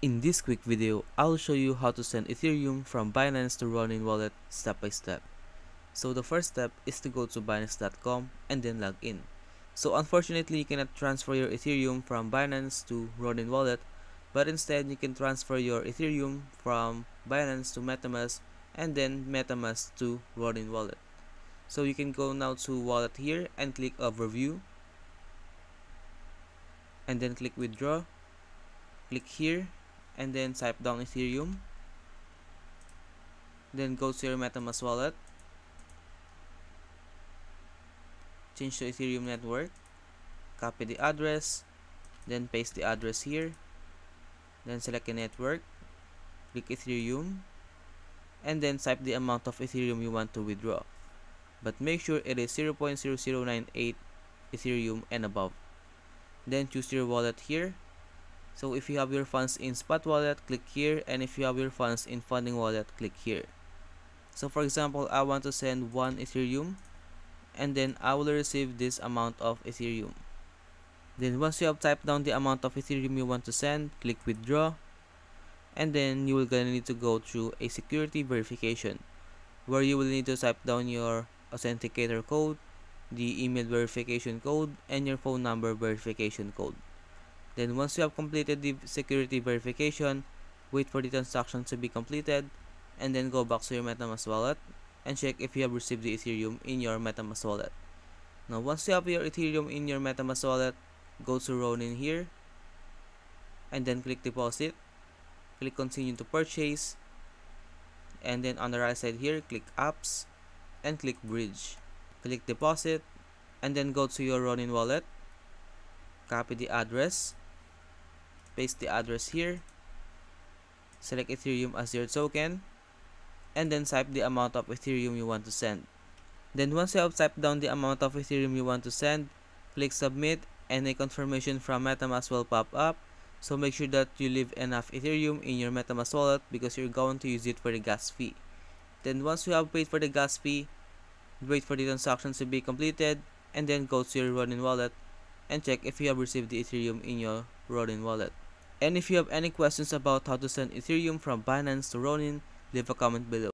In this quick video, I'll show you how to send Ethereum from Binance to Ronin wallet step by step. So the first step is to go to Binance.com and then log in. So unfortunately, you cannot transfer your Ethereum from Binance to Ronin wallet, but instead you can transfer your Ethereum from Binance to MetaMask and then MetaMask to Ronin wallet. So you can go now to wallet here and click overview and then click withdraw click here and then type down Ethereum. Then go to your MetaMask wallet. Change to Ethereum network. Copy the address. Then paste the address here. Then select a network. Click Ethereum. And then type the amount of Ethereum you want to withdraw. But make sure it is 0.0098 Ethereum and above. Then choose your wallet here so if you have your funds in spot wallet click here. And if you have your funds in funding wallet click here. So for example I want to send one Ethereum. And then I will receive this amount of Ethereum. Then once you have typed down the amount of Ethereum you want to send click withdraw. And then you will gonna need to go through a security verification where you will need to type down your authenticator code the email verification code, and your phone number verification code. Then once you have completed the security verification, wait for the transaction to be completed, and then go back to your MetaMask wallet and check if you have received the Ethereum in your MetaMask wallet. Now once you have your Ethereum in your MetaMask wallet, go to Ronin here, and then click deposit, click continue to purchase, and then on the right side here, click apps, and click bridge. Click deposit and then go to your Ronin wallet. Copy the address paste the address here. Select Ethereum as your token. And then type the amount of Ethereum you want to send. Then once you have typed down the amount of Ethereum you want to send click submit and a confirmation from MetaMask will pop up. So make sure that you leave enough Ethereum in your MetaMask wallet because you're going to use it for the gas fee. Then once you have paid for the gas fee wait for the transaction to be completed, and then go to your Ronin wallet and check if you have received the Ethereum in your Ronin wallet. And if you have any questions about how to send Ethereum from Binance to Ronin, leave a comment below.